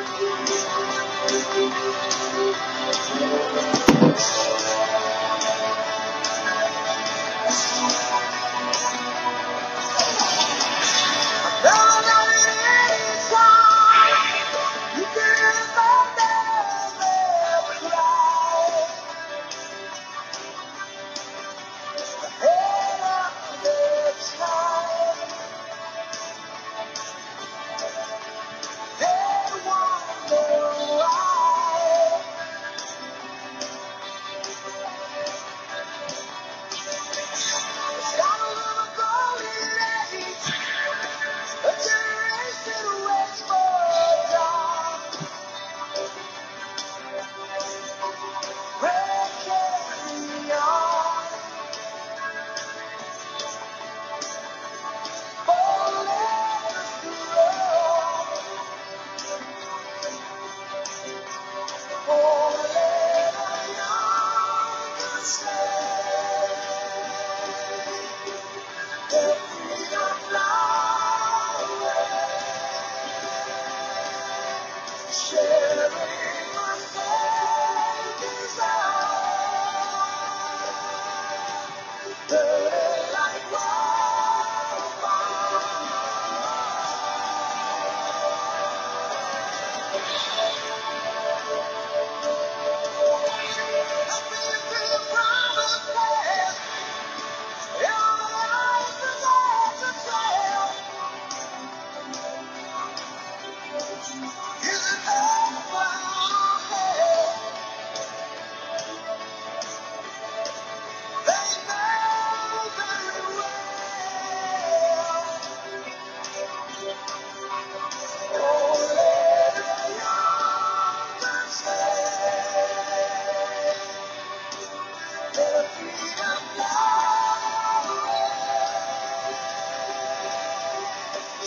Thank you. Thank.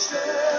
stay.